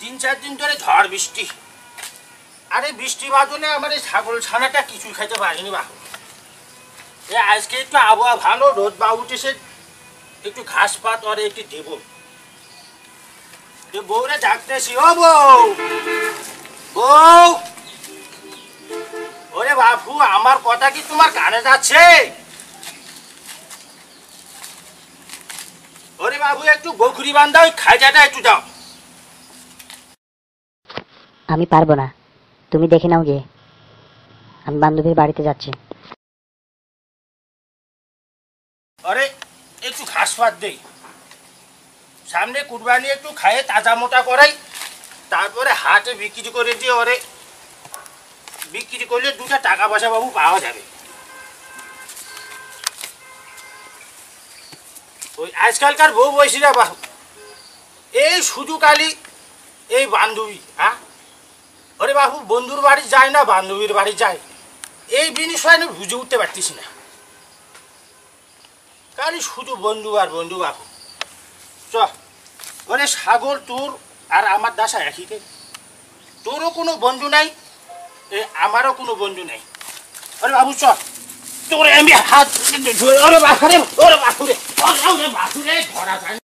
তিন চার দিন ধরে ঝড় বৃষ্টি। আরে বৃষ্টি বাদলে আমার এই ছাগল ছানাটা কিছুই খাইতে পারিনি বাহু। আজকে একটু আবহাওয়া ভালো, রোদ বা উঠেছে, একটু ঘাস পাত ওরে একটু দেব। বউরে ডাকতেছি, ও বউ! বউ! ওরে বাপু, আমার কথা কি তোমার কানে যাচ্ছে? ওরে বাবু, একটু বকরি বান্ধা, ওই খাইজাটা একটু দাও। আমি পারব না। তুমি দেখে নাও গিয়ে। আমি বান্ধবীর বাড়িতে যাচ্ছি। আরে, একটু ঘাস ফাত দেই। সামনে কুরবানি একটু খায়ে তাজা মোটা করাই, তারপরে হাটে বিক্রি করে দিয়ে ওরে বিক্রি করলে দুটা টাকা পয়সা বাবু পাওয়া যাবে। ওই আজকালকার বউ বয়সীরা বাবু এই শুধু কালি এই বান্ধবী হ্যাঁ? ওরে বাবু, বন্ধুর বাড়ি যায় না, বান্ধবীর বাড়ি যায়। এই জিনিসটা আমি বুঝে উঠতে পারতেছি না। খালি শুধু বন্ধু আর বন্ধু বাবু চ, ওরে সাগর, তোর আর আমার দাসা একই কে? তোরও কোনো বন্ধু নাই আমারও কোনো বন্ধু নাই। আরে বাবু চ, তোরে আমি হাত ধরে ওরে বাপুরে ওরে বাপুরে ওরে বাপুরে ধরা যায়।